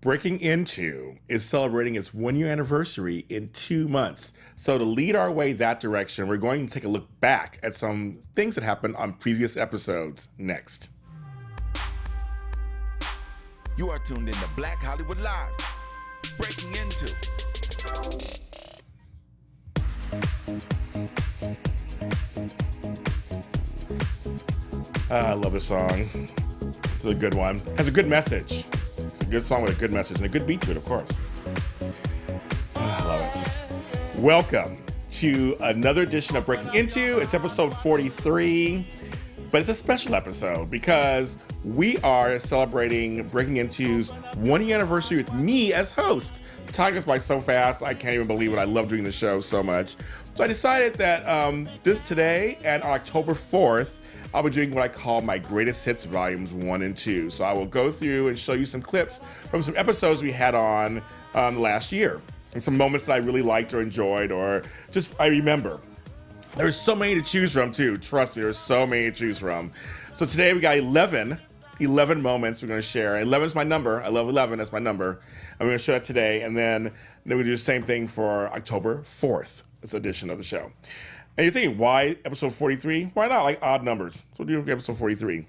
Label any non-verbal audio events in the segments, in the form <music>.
Breaking Into is celebrating its one year anniversary in two months. So, to lead our way that direction, we're going to take a look back at some things that happened on previous episodes next. You are tuned in to Black Hollywood Lives. Breaking Into. Ah, I love this song. It's a good one. Has a good message. Good song with a good message and a good beat to it, of course. Ah, I love it. Welcome to another edition of Breaking Into. It's episode 43, but it's a special episode because we are celebrating Breaking Into's one year anniversary with me as host. Time goes by so fast, I can't even believe it. I love doing the show so much. So I decided that um, this today and October 4th, I'll be doing what I call my greatest hits volumes one and two. So I will go through and show you some clips from some episodes we had on um, last year and some moments that I really liked or enjoyed or just I remember. There's so many to choose from too. Trust me, there's so many to choose from. So today we got 11, 11 moments we're going to share. 11 is my number. I love 11. That's my number. I'm going to show that today, and then then we do the same thing for October 4th. This edition of the show. And you're thinking, why episode 43? Why not like odd numbers? So do episode 43.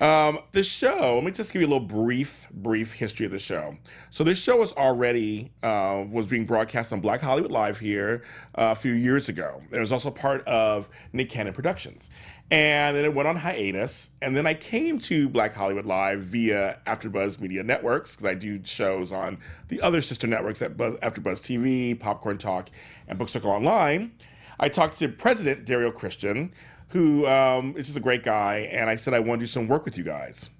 Um, the show, let me just give you a little brief, brief history of the show. So this show was already, uh, was being broadcast on Black Hollywood Live here uh, a few years ago. It was also part of Nick Cannon Productions. And then it went on hiatus. And then I came to Black Hollywood Live via AfterBuzz Media Networks, because I do shows on the other sister networks at Buzz, AfterBuzz TV, Popcorn Talk, and Book Circle Online. I talked to President Dario Christian, who um, is just a great guy, and I said I want to do some work with you guys.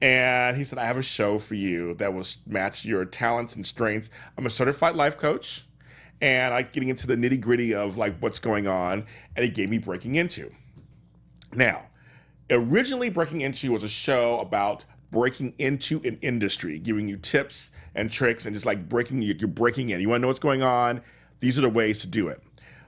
And he said, I have a show for you that will match your talents and strengths. I'm a certified life coach, and I getting into the nitty gritty of like what's going on, and it gave me Breaking Into. Now, originally, Breaking Into was a show about breaking into an industry, giving you tips and tricks, and just like breaking you're breaking in. You want to know what's going on? These are the ways to do it.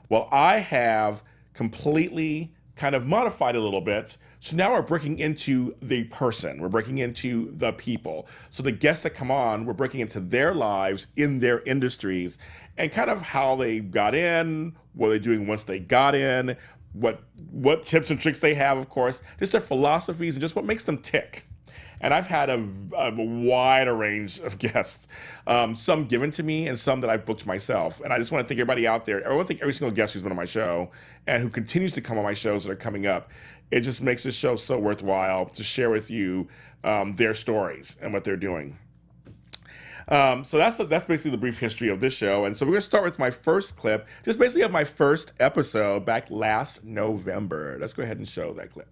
Well, I have completely kind of modified a little bit. So now we're breaking into the person, we're breaking into the people. So the guests that come on, we're breaking into their lives in their industries and kind of how they got in, what they're doing once they got in, what what tips and tricks they have, of course, just their philosophies and just what makes them tick. And I've had a, a wide range of <laughs> guests, um, some given to me and some that I've booked myself. And I just want to thank everybody out there. I want to thank every single guest who's been on my show and who continues to come on my shows that are coming up. It just makes this show so worthwhile to share with you um, their stories and what they're doing. Um, so that's that's basically the brief history of this show, and so we're gonna start with my first clip, just basically of my first episode back last November. Let's go ahead and show that clip.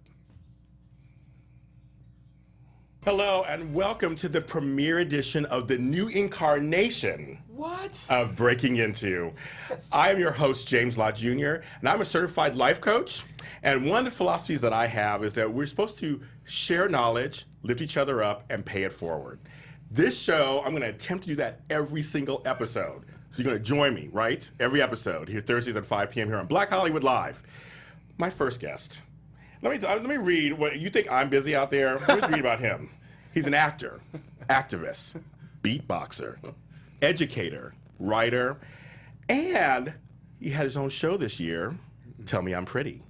Hello and welcome to the premiere edition of the new incarnation What? of Breaking Into. Yes. I am your host, James Lott Jr., and I'm a certified life coach. And one of the philosophies that I have is that we're supposed to share knowledge, lift each other up, and pay it forward. This show, I'm going to attempt to do that every single episode. So you're going to join me, right? Every episode here Thursdays at 5 p.m. here on Black Hollywood Live. My first guest. Let me let me read what you think I'm busy out there. Let me read about him. <laughs> He's an actor, activist, beatboxer, educator, writer, and he had his own show this year. Tell me I'm pretty.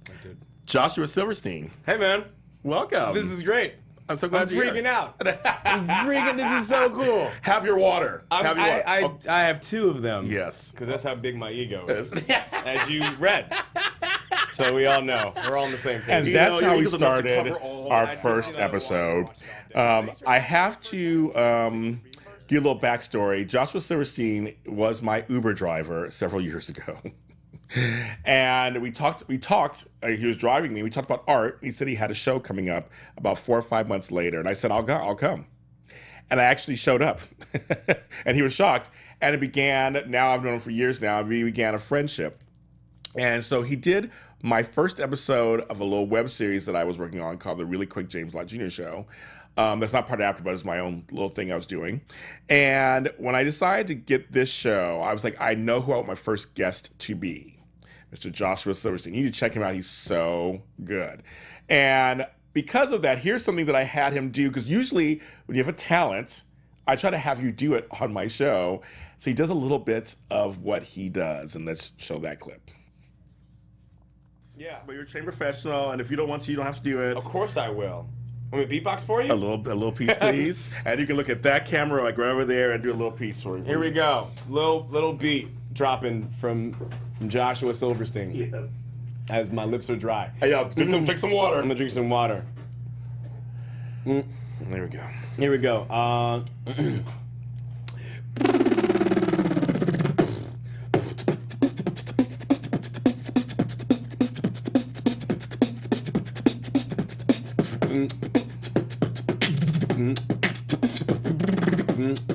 Joshua Silverstein, Hey man, welcome. this is great. I'm so glad I'm you're freaking here. out. <laughs> I'm freaking. This is so cool. Have your water. I'm, Have your I, water. I, Oh, I have two of them. yes. Because that's how big my ego is, as you read. So we all know we're all on the same page. And You that's know, how we ego's enough to started our first episode. Um, I have to um, give a little backstory. Joshua Silverstein was my Uber driver several years ago. <laughs> and we talked, we talked, uh, he was driving me. We talked about art. He said he had a show coming up about four or five months later. And I said, I'll go, I'll come. And I actually showed up. <laughs> and he was shocked. And it began, now I've known him for years now, we began a friendship. And so he did my first episode of a little web series that I was working on called The Really Quick James Lott Jr. Show. Um, that's not part of AfterBuzz, it's my own little thing I was doing. And when I decided to get this show, I was like, I know who I want my first guest to be. Mr. Joshua Silverstein. You need to check him out. He's so good. And because of that, here's something that I had him do because usually when you have a talent, I try to have you do it on my show. So he does a little bit of what he does, and let's show that clip. Yeah. But you're a trained professional, and if you don't want to, you don't have to do it. Of course I will. Want me to beatbox for you? A little, a little piece, <laughs> please. and you can look at that camera, like right over there, and do a little piece for you. Here we go. Little little beat dropping from from Joshua Silverstein Yes. as my lips are dry. Hey, yo, drink some, drink some water. I'm gonna drink some water. Mm. There we go. Here we go. Uh, <clears throat> mm. Mm.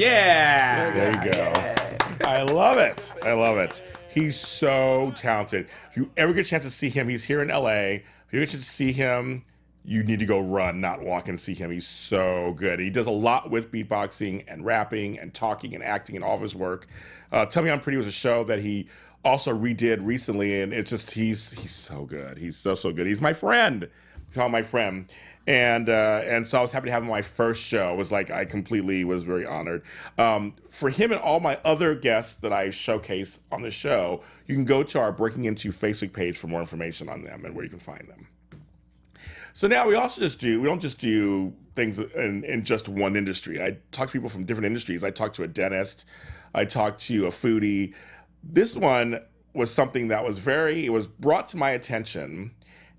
Yeah. There you go. I love it. I love it. He's so talented. If you ever get a chance to see him, he's here in LA. If you get a chance to see him, you need to go run, not walk and see him. He's so good. He does a lot with beatboxing and rapping and talking and acting and all of his work. Uh, Tell Me I'm Pretty was a show that he also redid recently, and it's just he's he's so good. He's so so good. He's my friend. He's all my friend, and uh, and so I was happy to have him my first show. It was like I completely was very honored. Um, for him and all my other guests that I showcase on the show, you can go to our Breaking Into Facebook page for more information on them and where you can find them. So now we also just do, we don't just do things in, in just one industry. I talk to people from different industries. I talk to a dentist, I talk to a foodie. This one was something that was very, it was brought to my attention.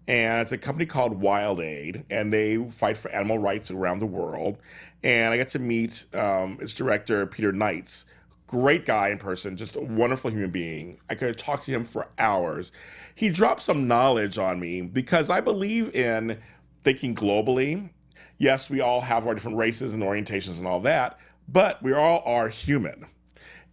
And it's a company called WildAid, and they fight for animal rights around the world. And I got to meet um, its director, Peter Knights, great guy in person, just a wonderful human being. I could have talked to him for hours. He dropped some knowledge on me because I believe in thinking globally. Yes, we all have our different races and orientations and all that, but we all are human.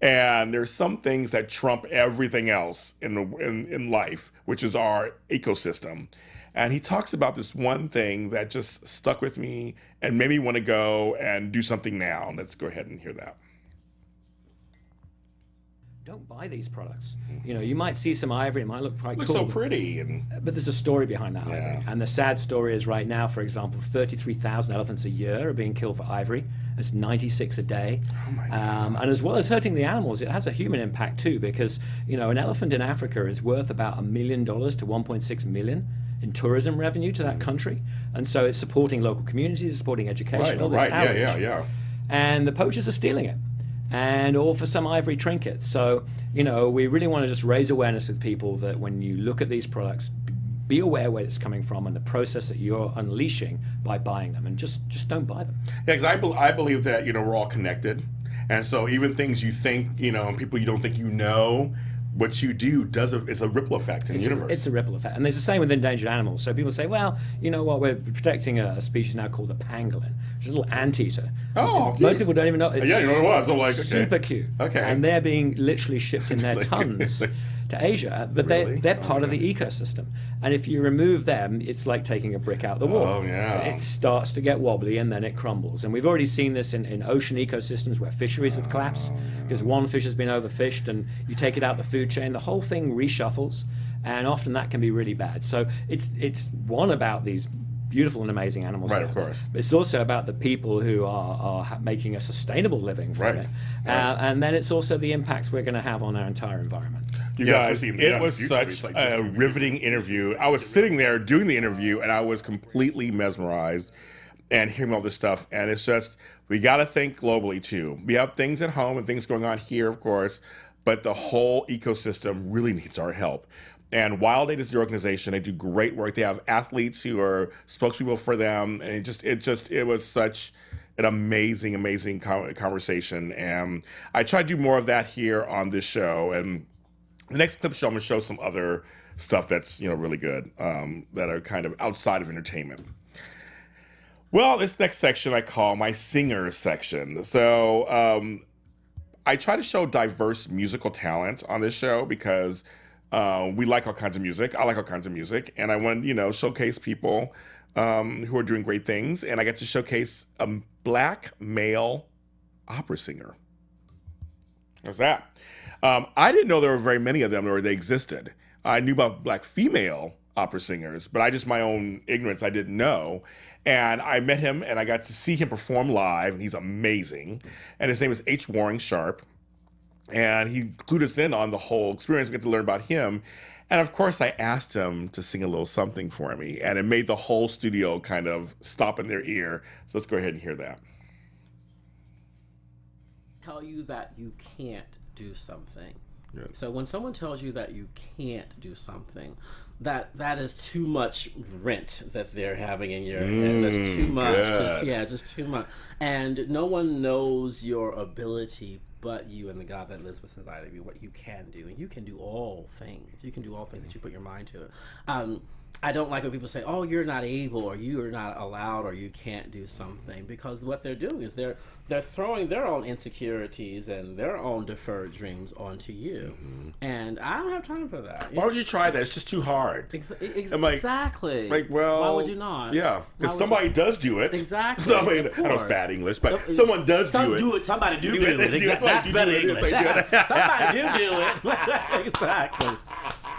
And there's some things that trump everything else in the in, in life, which is our ecosystem. And he talks about this one thing that just stuck with me and made me want to go and do something now. Let's go ahead and hear that. Don't buy these products. You know, you might see some ivory, it might look quite Looks cool, so pretty and but there's a story behind that Yeah. ivory. And the sad story is right now, for example, 33,000 elephants a year are being killed for ivory. That's 96 a day. Oh um, and as well as hurting the animals, it has a human impact too, because you know an elephant in Africa is worth about a million dollars to 1.6 million in tourism revenue to Mm. that country, and so it's supporting local communities, supporting education, right, all this right, yeah, yeah, yeah. and the poachers are stealing it and all for some ivory trinkets. So you know we really want to just raise awareness with people that when you look at these products be aware where it's coming from and the process that you're unleashing by buying them and just just don't buy them. Yeah, because I, bel I believe that you know we're all connected, and so even things you think you know and people you don't think you know, what you do does a, it's a ripple effect in it's the a, universe. it's a ripple effect and there's the same with endangered animals so people say well you know what we're protecting a, a species now called the pangolin which is a little anteater Oh, most people don't even know it's Yeah, you know what it was. I'm like, okay. super cute Okay. and they're being literally shipped in their <laughs> tons <laughs> to Asia, but Really? they, they're Oh, part of yeah. the ecosystem. And if you remove them, it's like taking a brick out the wall. Oh, yeah. It starts to get wobbly and then it crumbles. And we've already seen this in, in ocean ecosystems where fisheries have collapsed Oh, because one fish has been overfished and you take it out the food chain, the whole thing reshuffles. And often that can be really bad. So it's it's one about these beautiful and amazing animals. Right, there, of course. But it's also about the people who are, are making a sustainable living from Right, it. right. Uh, and then it's also the impacts we're going to have on our entire environment. You Yeah, guys, especially in the it was future, such like a riveting interview. I was sitting there doing the interview, and I was completely mesmerized and hearing all this stuff. And it's just we got to think globally too. We have things at home and things going on here, of course, but the whole ecosystem really needs our help. And WildAid is the organization. They do great work. They have athletes who are spokespeople for them, and it just it just it was such an amazing, amazing conversation. And I try to do more of that here on this show. And the next clip show, I'm gonna show some other stuff that's you know really good um, that are kind of outside of entertainment. Well, this next section I call my singer section. So um, I try to show diverse musical talent on this show because uh, we like all kinds of music. I like all kinds of music, and I want you know showcase people um, who are doing great things. And I get to showcase a black male opera singer. How's that? Um, I didn't know there were very many of them or they existed. I knew about black female opera singers, but I just my own ignorance, I didn't know. And I met him and I got to see him perform live, and he's amazing. And his name is H. Waring Sharp. And he clued us in on the whole experience. We get to learn about him. And of course, I asked him to sing a little something for me, and it made the whole studio kind of stop in their ear. So let's go ahead and hear that. tell you that you can't do something. Yeah. So when someone tells you that you can't do something, that that is too much rent that they're having in your head. That's mm, too much. Just, yeah, just too much. And no one knows your ability but you and the God that lives within inside of you, what you can do. And you can do all things. You can do all things that you put your mind to. Um, I don't like when people say, "Oh, you're not able," or "You are not allowed," or "You can't do something," because what they're doing is they're they're throwing their own insecurities and their own deferred dreams onto you, mm-hmm. and I don't have time for that. Why would you try that? It's just too hard. Ex- ex- like- exactly. Like, well, why would you not? Yeah, because somebody you- does do it. <laughs> Exactly, So, I I know it's course. bad English, but Some- uh, someone does Some do it. do it. Somebody do <laughs> Do it. Exactly. Somebody That's better. English. <laughs> Somebody do do it. exactly.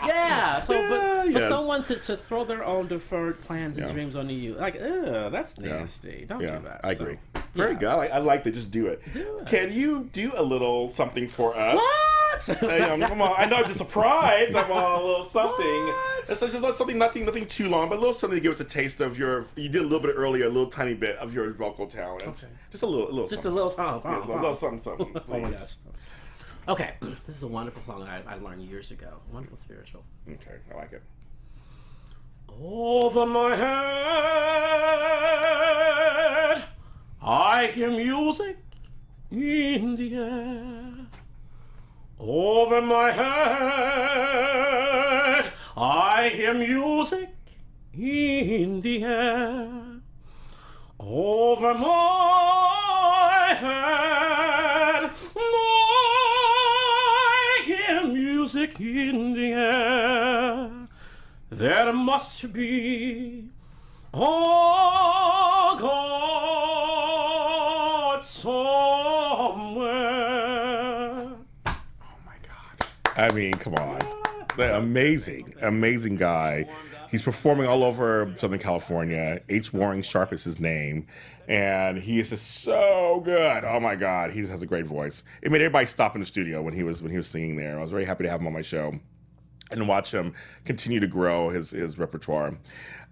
Yeah. So, Yeah, but, but someone to, to throw their own deferred plans and Yeah. dreams onto you, like, ugh, that's nasty. Don't do that. I So, agree. Very good. I like, I like that. Just do it. Do it. Can you do a little something for us? What? <laughs> Hey, um, come on. I know, just surprised. I'm all a little something. What? It's just something, nothing, nothing too long, but a little something to give us a taste of your. You did a little bit earlier, a little tiny bit of your vocal talent. Okay. Just a little, a little, Just a something. little song. Yeah, a little, something, something. <laughs> Oh my gosh. Okay, <clears throat> this is a wonderful song I, I learned years ago. Wonderful spiritual. Okay, I like it. Over my head, I hear music in the air. Over my head, I hear music in the air. Over my head, music in the air. There must be a God somewhere. Oh my God. I mean, come on. Amazing, amazing guy. He's performing all over Southern California. H. Waring Sharp is his name. And he is just so good. Oh my God. He just has a great voice. It made everybody stop in the studio when he was when he was singing there. I was very happy to have him on my show and watch him continue to grow his, his repertoire.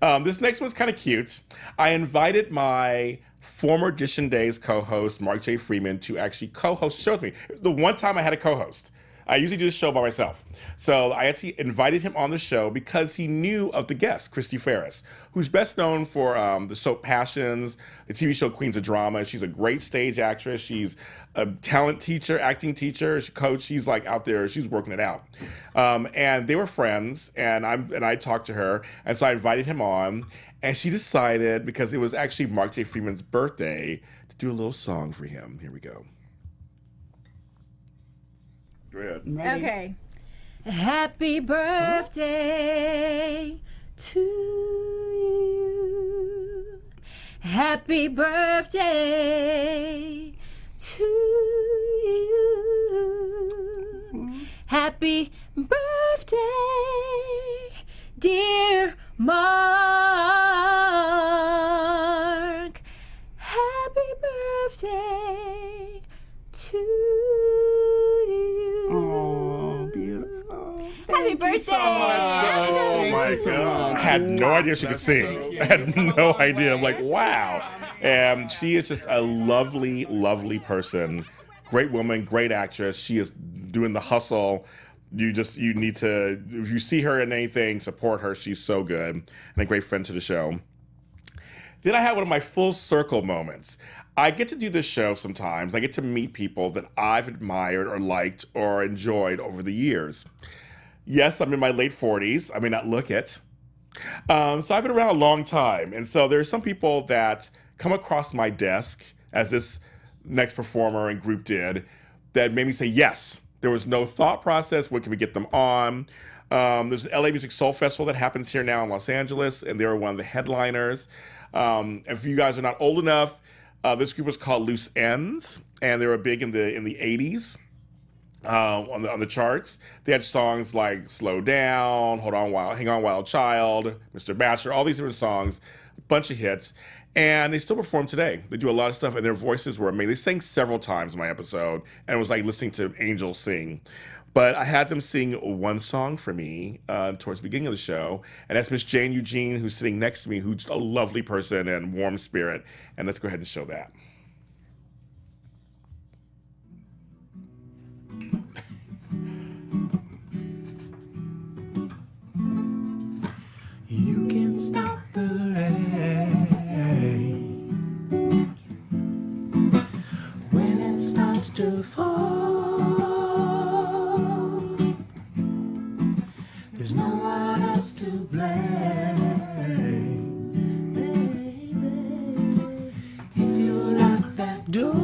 Um, this next one's kind of cute. I invited my former Edition Days co-host Mark J. Freeman to actually co-host the show with me. The one time I had a co-host. I usually do this show by myself. So I actually invited him on the show because he knew of the guest, Chrystee Pharris, who's best known for um, the soap Passions, the TV show Queens of Drama. She's a great stage actress. She's a talent teacher, acting teacher, coach. She's like out there, she's working it out. Um, and they were friends, and I and I talked to her, and so I invited him on, and she decided because it was actually Mark J. Freeman's birthday to do a little song for him. Here we go. Go ahead. Okay. Happy birthday to you. Happy birthday to you. Happy birthday, dear Mark. Happy birthday to you. Oh, beautiful. Happy birthday! Oh my god! I had no idea she could sing. I <laughs> had no idea. I'm like, wow. And she is just a lovely, lovely person. Great woman, great actress. She is doing the hustle. You just you need to if you see her in anything, support her. She's so good and a great friend to the show. Then I had one of my full circle moments. I get to do this show sometimes. I get to meet people that I've admired or liked or enjoyed over the years. Yes, I'm in my late 40s. I may not look it. Um, so I've been around a long time. And so there's some people that come across my desk, as this next performer and group did, that made me say, yes, there was no thought process. When can we get them on? Um, there's an LA Music Soul Festival that happens here now in Los Angeles, and they were one of the headliners. Um, if you guys are not old enough, uh, this group was called Loose Ends, and they were big in the in the 80s uh, on the on the charts. They had songs like "Slow Down," "Hold On Wild," "Hang On Wild Child," "Mr. Bachelor," all these different songs, a bunch of hits, and they still perform today. They do a lot of stuff, and their voices were amazing. They sang several times in my episode, and it was like listening to angels sing. But I had them sing one song for me uh, towards the beginning of the show, and that's Miss Jane Eugene, who's sitting next to me, who's a lovely person and warm spirit. And let's go ahead and show that. Stop the rain when it starts to fall. There's no one else to blame. If you lock that door.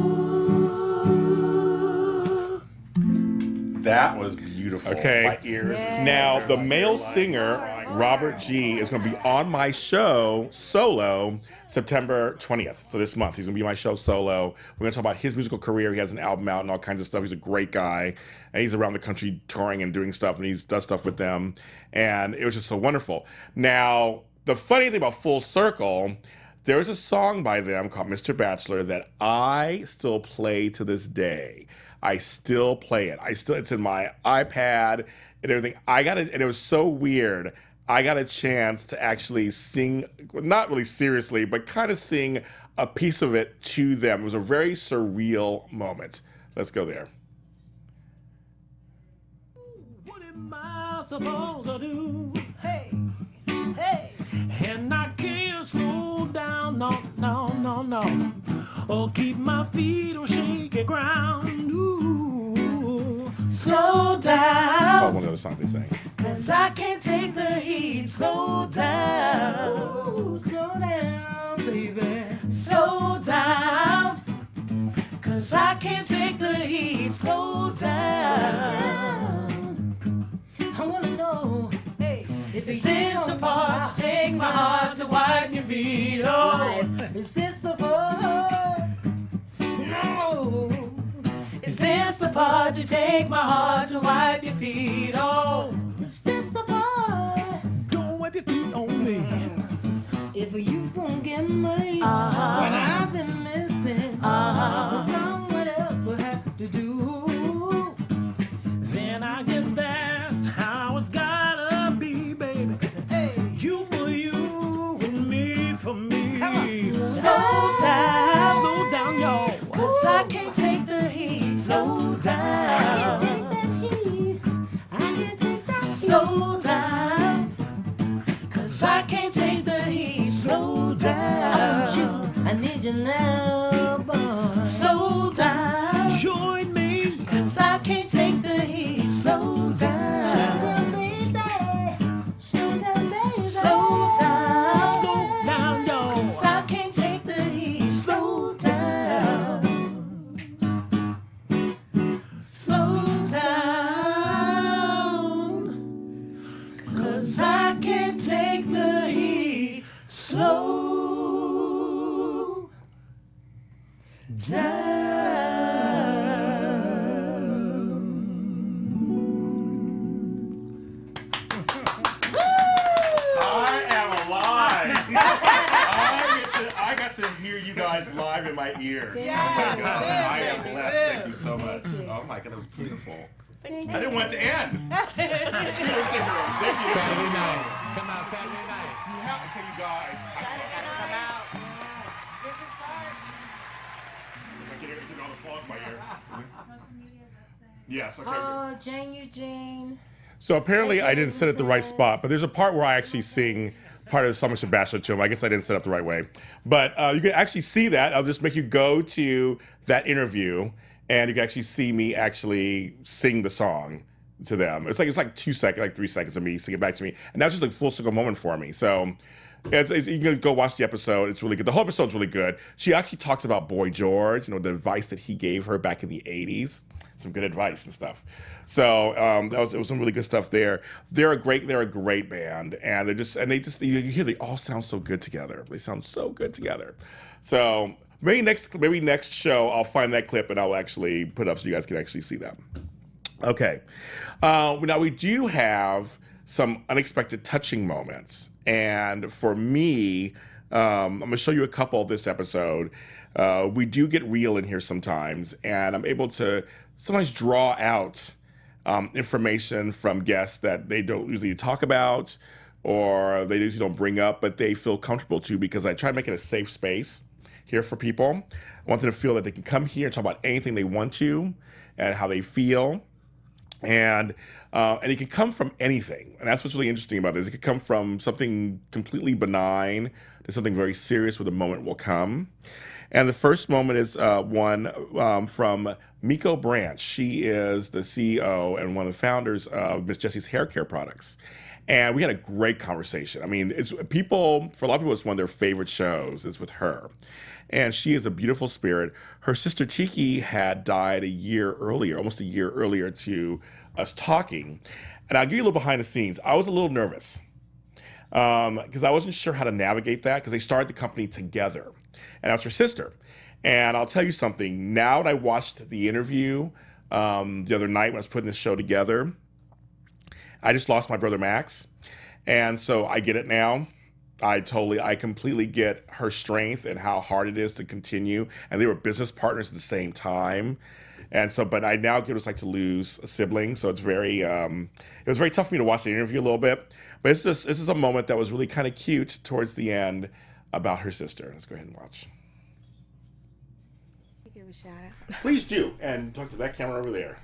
That was beautiful. Okay. My ears. Now, the male singer, Robert G, is going to be on my show solo September 20th. So this month. He's going to be my show solo. We're going to talk about his musical career. He has an album out and all kinds of stuff. He's a great guy. And he's around the country touring and doing stuff, and he does stuff with them. And it was just so wonderful. Now, the funny thing about Full Circle, there is a song by them called Mr. Bachelor that I still play to this day. I still play it. I still it's in my iPad and everything. I got it and it was so weird. I got a chance to actually sing not really seriously, but kind of sing a piece of it to them. It was a very surreal moment. Let's go there. What am I supposed to do? Hey, hey. And I can't slow down, no, no, no, no. Or keep my feet on shaky ground. Ooh. Slow Oh, down, one of the songs they sang. Cause I can't take the heat. Slow down. Ooh, slow down, baby. Slow down. Cause I can't take the heat. Slow down. I wanna know hey, if it's this the part to take my heart to wipe your feet. Oh, is this the part? No. Is this the part you take my heart to wipe your feet? Oh, me. If you won't get me, uh-huh. when I've been missing, uh-huh. So apparently I didn't set it the right spot, but there's a part where I actually sing part of the Summer Bachelor to him. I guess I didn't set up the right way. But uh, you can actually see that. I'll just make you go to that interview and you can actually see me actually sing the song to them. It's like it's like two seconds, like three seconds of me singing back to me. And that's just like full circle moment for me. So it's, it's, you can go watch the episode. It's really good. The whole episode's really good. She actually talks about Boy George, you know, the advice that he gave her back in the 80s. Some good advice and stuff. So um, that was it was some really good stuff there. They're a great they're a great band, and they're just and they just you hear they all sound so good together. They sound so good together. So maybe next maybe next show I'll find that clip and I'll actually put up so you guys can actually see that. Okay. Uh, now we do have some unexpected touching moments, and for me, um, I'm going to show you a couple of this episode. Uh, we do get real in here sometimes, and I'm able to sometimes draw out um, information from guests that they don't usually talk about or they usually don't bring up, but they feel comfortable to because I try to make it a safe space here for people. I want them to feel that they can come here and talk about anything they want to and how they feel and uh, and it can come from anything, and that's what's really interesting about this. It could come from something completely benign to something very serious, where the moment will come. And the first moment is uh, one um, from Miko Branch. She is the CEO and one of the founders of Miss Jessie's Hair Care Products. And we had a great conversation. I mean, it's people for a lot of people, it's one of their favorite shows. Is with her, and she is a beautiful spirit. Her sister Titi had died a year earlier, almost a year earlier to us talking. And I'll give you a little behind the scenes. I was a little nervous because I wasn't sure how to navigate that because they started the company together, and that was her sister. And I'll tell you something. Now that I watched the interview um, the other night when I was putting this show together, I just lost my brother Max, and so I get it now. I totally, I completely get her strength and how hard it is to continue. And they were business partners at the same time. And so, but I now get what it's like to lose a sibling. So it's very, um, it was very tough for me to watch the interview a little bit. But it's just, this is a moment that was really kind of cute towards the end about her sister. Let's go ahead and watch. Give a shout out. Please do. And talk to that camera over there.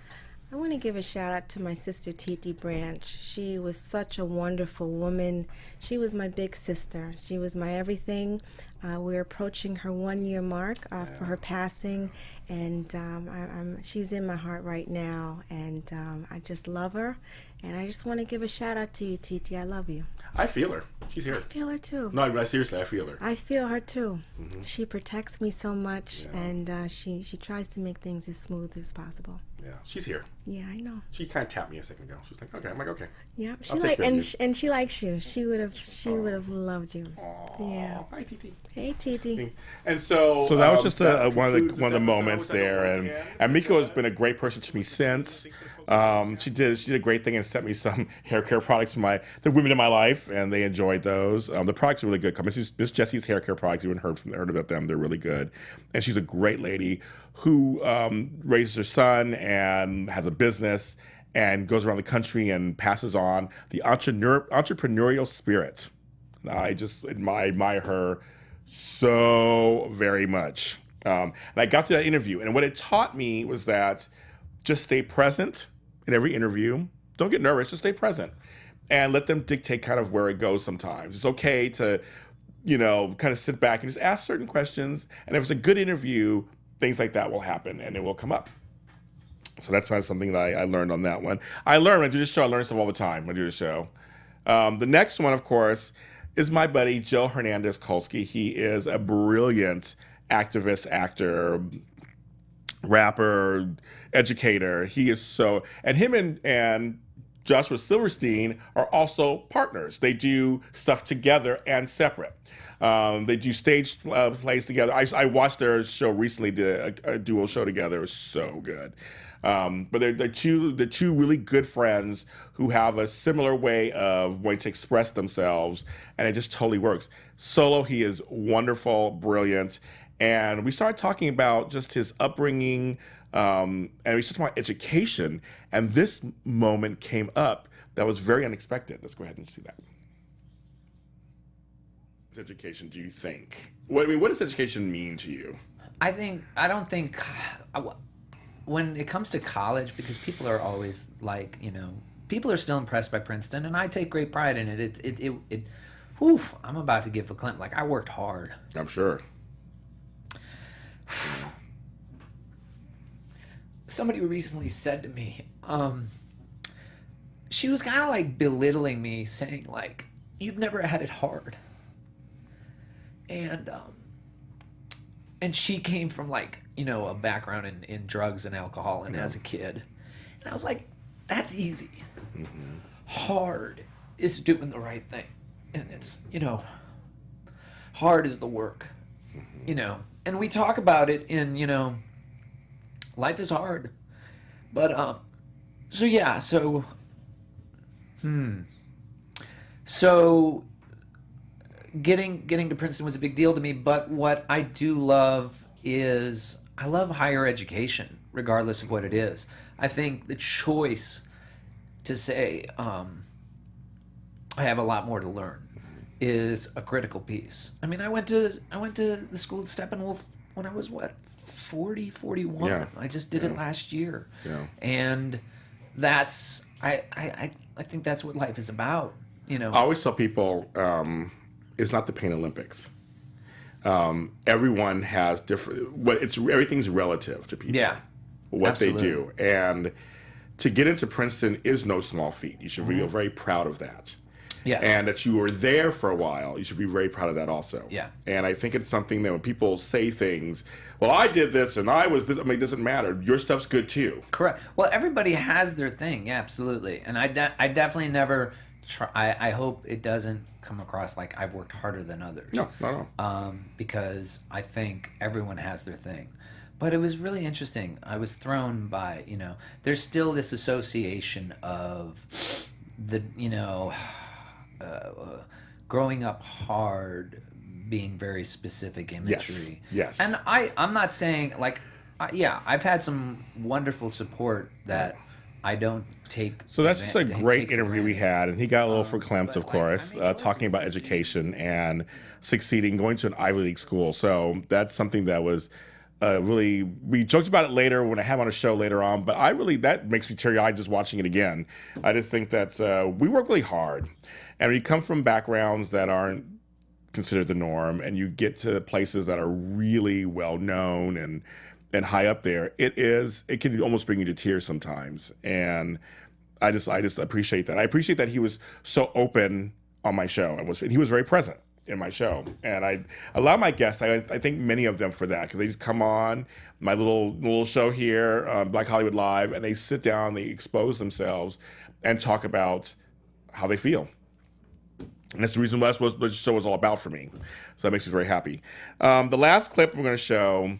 I want to give a shout out to my sister Titi Branch. She was such a wonderful woman. She was my big sister. She was my everything. Uh, we're approaching her one year mark uh, for her passing, and um, I, I'm, she's in my heart right now. And um, I just love her, and I just want to give a shout out to you, Titi. I love you. I feel her. She's here. I feel her too. No, but seriously, I feel her. I feel her too. She protects me so much, Yeah. and uh, she she tries to make things as smooth as possible. Yeah, she's here. Yeah, I know. She kind of tapped me a second ago. She was like, okay. I'm like, okay. Yeah, she I'll take like care and you. sh- and she likes you. She would have she would have loved you. Yeah. Hi, Titi. Hey, Titi. And so, so that was um, just that a, one of the one of the moments there, and and Miko has been a great person to me since. Um, she did she did a great thing and sent me some <laughs> hair care products from my the women in my life, and they enjoyed those. Um, the products are really good. Miss Miss Jessie's hair care products. You haven't heard from heard about them. They're really good, and she's a great lady who um, raises her son and has a business and goes around the country and passes on the entrepreneur, entrepreneurial spirit. I just admire, admire her so very much. Um, and I got to that interview, and what it taught me was that just stay present in every interview. Don't get nervous, just stay present and let them dictate kind of where it goes sometimes. It's okay to, you know, kind of sit back and just ask certain questions. And if it's a good interview, things like that will happen and it will come up. So that's kind of something that I, I learned on that one. I learn when I do this show, I learn stuff all the time when I do the show. Um, the next one, of course, is my buddy Joe Hernandez Kolski. He is a brilliant activist, actor, rapper, educator. He is so, and him and and Joshua Silverstein are also partners. They do stuff together and separate. Um, they do stage uh, plays together. I, I watched their show recently, did a, a show together. It was so good. Um, but they're, they're two they're two really good friends who have a similar way of wanting to express themselves, and it just totally works. Solo, he is wonderful, brilliant, and we started talking about just his upbringing, um, and we started talking about education, and this moment came up that was very unexpected. Let's go ahead and see that. Education, do you think? What I mean, what does education mean to you? I think I don't think when it comes to college because people are always like you know people are still impressed by Princeton and I take great pride in it. It it it. it whew, I'm about to give a Clint like I worked hard. I'm sure. <sighs> Somebody recently said to me, um, she was kind of like belittling me, saying like, "You've never had it hard," and um, and she came from like you know a background in, in drugs and alcohol and as a kid. And i was like that's easy. Hard is doing the right thing. And it's you know hard is the work you know and we talk about it in you know life is hard but um So yeah, so hmm. So getting getting to Princeton was a big deal to me, but what I do love is I love higher education, regardless of what it is. I think the choice to say um, I have a lot more to learn is a critical piece. I mean, I went to I went to the school at Steppenwolf when I was what 40, 41. Yeah. I just did it last year. Yeah. And that's I, I I think that's what life is about. You know. I always tell people um, it's not the Pain Olympics. Um, everyone has different. What it's everything's relative to people. Yeah. what they do, and to get into Princeton is no small feat. You should feel very proud of that. Yeah. And that you were there for a while, you should be very proud of that also. Yeah. And I think it's something that when people say things, well, I did this and I was this, I mean, it doesn't matter. Your stuff's good too. Correct. Well, everybody has their thing. Yeah, absolutely. And I, de- I definitely never try. I, I hope it doesn't come across like I've worked harder than others. No, not at all. Um, because I think everyone has their thing. But it was really interesting. I was thrown by, you know, there's still this association of the, you know, uh, growing up hard being very specific imagery. yes. yes. And I, I'm not saying like, I, yeah, I've had some wonderful support that I don't take. So that's just a great interview we had, and he got a little Um, verklempt, of course, I uh, talking about education and succeeding, going to an Ivy League school. So that's something that was uh, really. We joked about it later when I have on a show later on, but I really that makes me teary eyed just watching it again. I just think that uh, we work really hard, and we come from backgrounds that aren't considered the norm, and you get to places that are really well known and and high up there. It is. It can almost bring you to tears sometimes, and. I just I just appreciate that. I appreciate that he was so open on my show and was and he was very present in my show. And I a lot of my guests, I, I thank many of them for that because they just come on my little little show here, um, Black Hollywood Live, and they sit down, they expose themselves, and talk about how they feel. And that's the reason why that's what the show is all about for me. So that makes me very happy. Um, the last clip we're going to show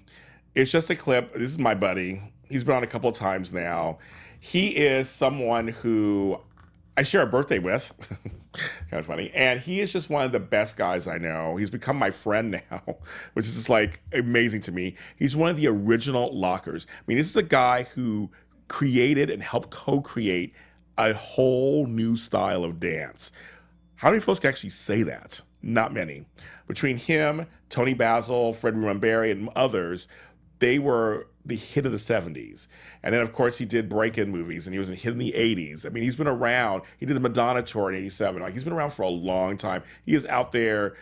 is just a clip. This is my buddy. He's been on a couple of times now. He is someone who I share a birthday with. <laughs> kind of funny. And he is just one of the best guys I know. He's become my friend <laughs> now, which is just like amazing to me. He's one of the original lockers. I mean, this is a guy who created and helped co create a whole new style of dance. How many folks can actually say that? Not many. Between him, Toni Basil, Fred Rumberry, and others, they were the hit of the 70s. And then, of course, he did break in movies and he was in hit in the 80s. I mean, he's been around. He did the Madonna tour in 87. Like, he's been around for a long time. He is out there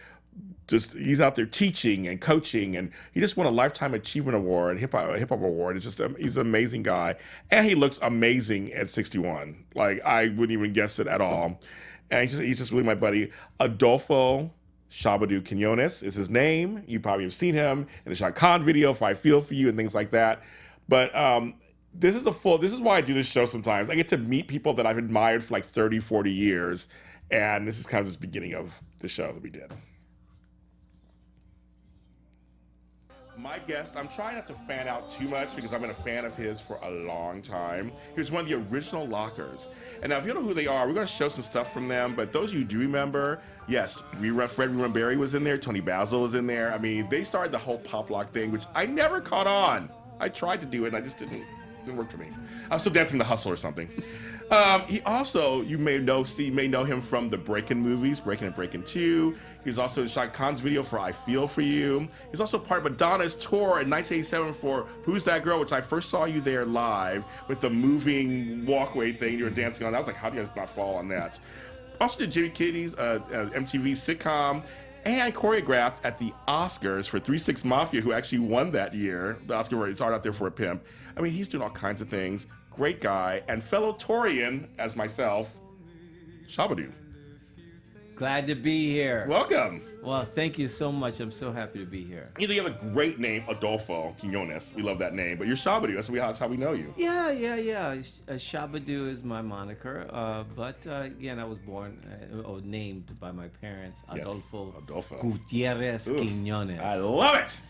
just he's out there teaching and coaching and he just won a lifetime achievement award hip hop hip hop award it's just um, he's an amazing guy and he looks amazing at 61 like i wouldn't even guess it at all and he's just, he's just really my buddy adolfo Shabba-Doo Quinones is his name. You probably have seen him in the Chaka Khan video for I Feel For You and things like that. But um, this is a full, this is why I do this show sometimes. I get to meet people that I've admired for like 30, 40 years. And this is kind of just the beginning of the show that we did. My guest, I'm trying not to fan out too much because I've been a fan of his for a long time. He was one of the original lockers. And now, if you know who they are, we're going to show some stuff from them. But those you do remember, yes, we Fred Berry was in there, Toni Basil was in there. I mean, they started the whole pop lock thing, which I never caught on. I tried to do it, and I just didn't. Didn't work for me. I was still dancing the hustle or something. Um, he also, you may know, see, may know him from the Breakin' movies, Breakin' and Breakin' 2. He's also in Chaka Khan's video for I Feel For You. He's also part of Madonna's tour in 1987 for Who's That Girl, which I first saw you there live with the moving walkway thing you were dancing on. I was like, how do you guys not fall on that? Also did Jimmy Kitty's uh, uh, MTV sitcom. And choreographed at the Oscars for 3 6 Mafia, who actually won that year. The Oscar where he started out there for a pimp. I mean, he's doing all kinds of things. Great guy. And fellow Taurean, as myself, Shabba-Doo. Glad to be here. Welcome. Well, thank you so much. I'm so happy to be here. You know, you have a great name, Adolfo Quinones. We love that name. But you're Shabba-Doo. That's, we, that's how we know you. Yeah, yeah, yeah. Uh, is my moniker. Uh, but uh, again, I was born uh, or named by my parents, Yes, Adolfo, Adolfo. Gutierrez Ooh, Quinones. I love it.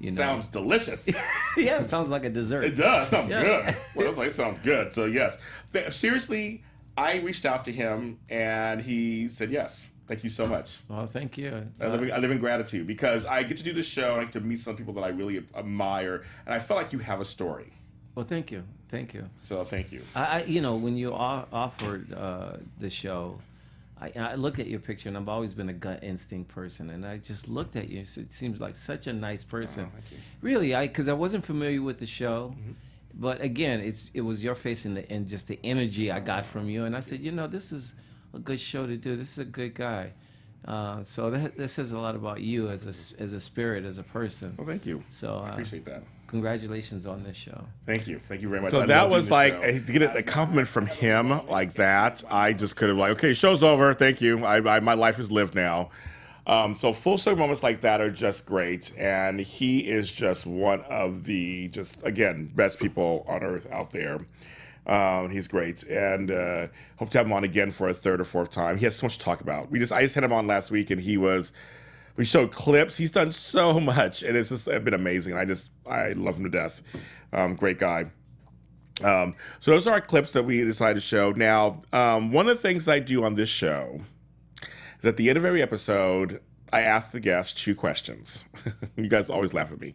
You know. Sounds delicious. <laughs> yeah, it sounds like a dessert. It does. Sounds Yeah. good. <laughs> Well, that's like sounds good. So yes, Th- seriously, I reached out to him and he said yes. Thank you so much. Well, thank you. I live, in, I live in gratitude because I get to do this show and I get to meet some people that I really admire, and I feel like you have a story. Well, thank you, thank you. So thank you. I, I you know, when you offered uh, the show, I, I looked at your picture, and I've always been a gut instinct person, and I just looked at you. It seems like such a nice person. Oh, Really, I because I wasn't familiar with the show. But again, it's it was your face and the and just the energy I got from you, and I said, you know, this is a good show to do. This is a good guy. Uh, so that, that says a lot about you as a s- as a spirit, as a person. Well, thank you. So uh, I appreciate that. Congratulations on this show. Thank you. Thank you very much. So I that was like- show. to get a, a compliment from him like that. I just could have like, okay, show's over. Thank you. I, I my life is lived now. Um, so full circle moments like that are just great, and he is just one of the just again best people on earth out there. Um, he's great, and uh, hope to have him on again for a third or fourth time. He has so much to talk about. We just I just had him on last week, and he was we showed clips. He's done so <laughs> much, and it's just been amazing. I just I love him to death. Um, great guy. Um, so those are our clips that we decided to show. Now, um, one of the things that I do on this show is at the end of every episode, I ask the guests two questions. <laughs> you guys always laugh at me.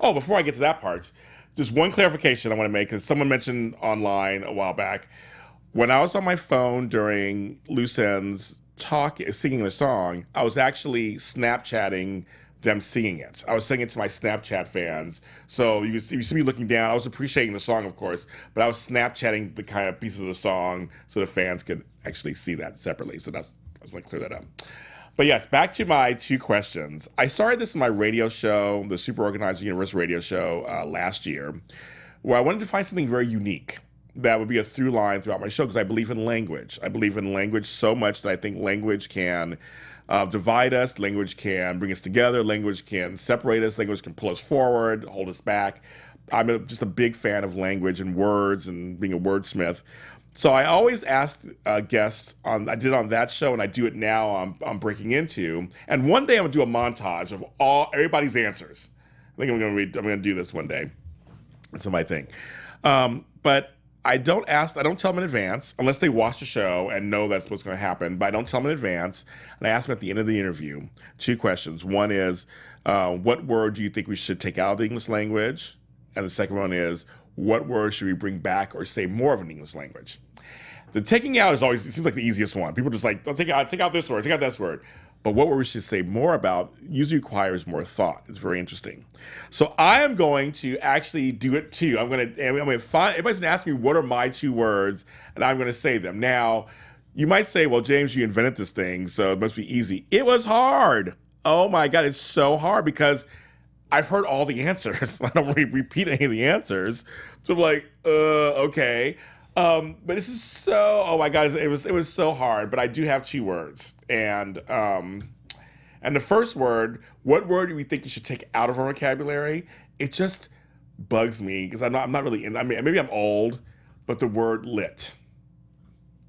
Oh, before I get to that part, just one clarification I want to make because someone mentioned online a while back. When I was on my phone during Ends talk eh, singing the song, I was actually Snapchatting them singing it. I was singing it to my Snapchat fans. So you see, you see me looking down. I was appreciating the song, of course, but I was Snapchatting the kind of pieces of the song so the fans could actually see that separately. So that's I just want to clear that up. But yes, back to my two questions. I started this in my radio show, the Super Organized Universe radio show, uh, last year, where I wanted to find something very unique that would be a through line throughout my show because I believe in language. I believe in language so much that I think language can uh, divide us, language can bring us together, language can separate us, language can pull us forward, hold us back. I'm a, just a big fan of language and words and being a wordsmith. So I always ask uh, guests on. I did on that show, and I do it now. on I'm breaking into, and one day I'm gonna do a montage of all everybody's answers. I think I'm gonna I'm gonna do this one day. That's my thing. Um, but I don't ask. I don't tell them in advance unless they watch the show and know that's what's going to happen. But I don't tell them in advance, and I ask them at the end of the interview two questions. One is, uh, what word do you think we should take out of the English language? And the second one is, what word should we bring back or say more of an English language? The taking out is always it seems like the easiest one. People just like, don't take out, take out this word, take out this word. But what we should say more about usually requires more thought. It's very interesting. So I am going to actually do it too. I'm to, I'm going to find. Everybody's to ask me what are my two words, and I'm going to say them. Now, you might say, well, James, you invented this thing, so it must be easy. It was hard. Oh my god, it's so hard because I've heard all the answers. <laughs> I don't re- repeat any of the answers. So I'm like, uh, okay. Um, but this is so. Oh my god, it was it was so hard. But I do have two words, and um, and the first word, what word do we think you should take out of our vocabulary? It just bugs me because I'm not I'm not really in. I mean, maybe I'm old, but the word lit.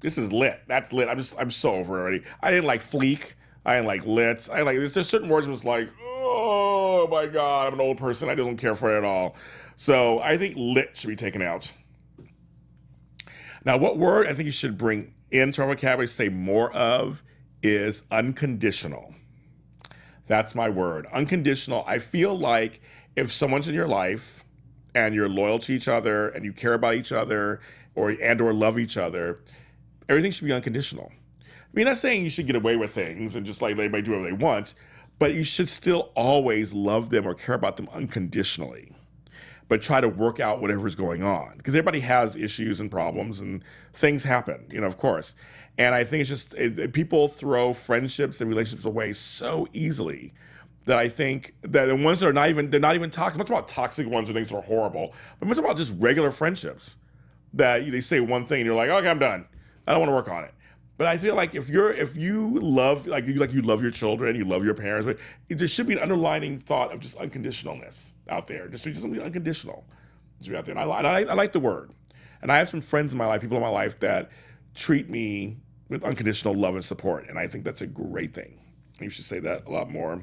This is lit. That's lit. I'm just I'm so over it already. I didn't like fleek. I didn't like lit. I didn't like there's just certain words that was like, oh Oh my god, I'm an old person. I don't care for it at all. So I think lit should be taken out. Now, what word I think you should bring into our vocabulary, say more of, is unconditional. That's my word. Unconditional. I feel like if someone's in your life and you're loyal to each other and you care about each other or and or love each other, everything should be unconditional. I mean, not saying you should get away with things and just like everybody do whatever they want, but you should still always love them or care about them unconditionally. But try to work out whatever's going on because everybody has issues and problems and things happen, you know, of course. And I think it's just it, it- people throw friendships and relationships away so easily that I think that the ones that are not even they're not even toxic. Much about toxic ones or things that are horrible, but much about just regular friendships that they say one thing and you're like, okay, I'm done. I don't want to work on it. But I feel like if you're if you love like you like you love your children, you love your parents, but there should be an underlining thought of just unconditionalness out there. Just just something unconditional. Just be out there. And I, I, like- I like the word. And I have some friends in my life, people in my life that treat me with unconditional love and support. And I think that's a great thing. You should say that a lot more.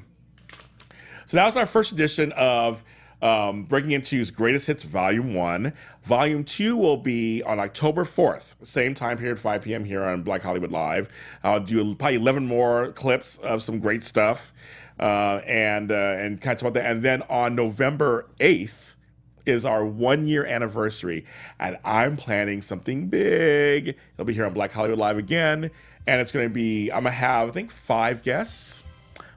So that was our first edition of um, Breaking Into's Greatest Hits Volume 1. Volume 2 will be on October 4th, same time period, 5 p.m. here on Black Hollywood Live. I'll do probably 11 more clips of some great stuff uh, and, uh, and kind of about that. And then on November 8th, is our one year anniversary, and I'm planning something big. It'll be here on Black Hollywood Live again, and it's going to be, I'm to have, I think, five guests,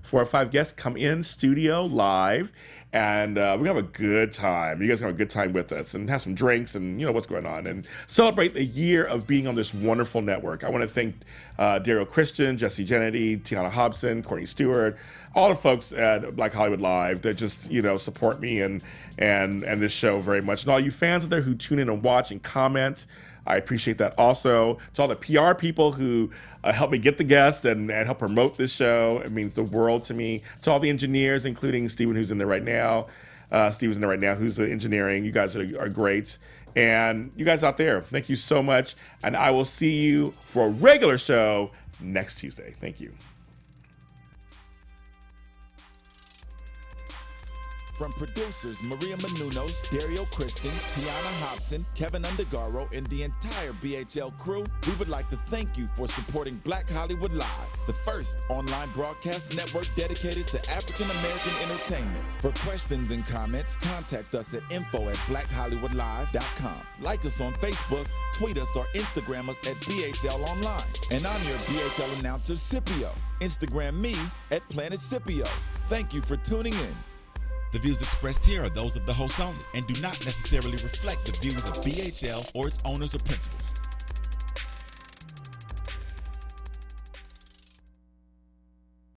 four or five guests come in studio live. And uh, we're gonna have a good time. You guys have a good time with us and have some drinks and you know what's going on and celebrate the year of being on this wonderful network. I want to thank uh, Daryl Christian, Jesse Kennedy, Tiana Hobson, Courtney Stewart, all the folks at Black Hollywood Live that just you know support me and and and this show very much, and all you fans out there who tune in and watch and comment. I appreciate that also. To all the PR people who uh, help me get the guests and, and help promote this show, it means the world to me. To all the engineers, including Steven, who's in there right now. Uh, Steven's in there right now, who's the engineering. You guys are, are great. And you guys out there, thank you so much. And I will see you for a regular show next Tuesday. Thank you. From producers Maria Menounos, Dario Kristen, Tiana Hobson, Keven Undergaro, and the entire BHL crew, we would like to thank you for supporting Black Hollywood Live, the first online broadcast network dedicated to African American entertainment. For questions and comments, contact us at info at blackhollywoodlive.com. Like us on Facebook, tweet us, or Instagram us at BHL Online. And I'm your BHL announcer, Scipio. Instagram me at Planet Scipio. Thank you for tuning in. The views expressed here are those of the host only and do not necessarily reflect the views of BHL or its owners or principals.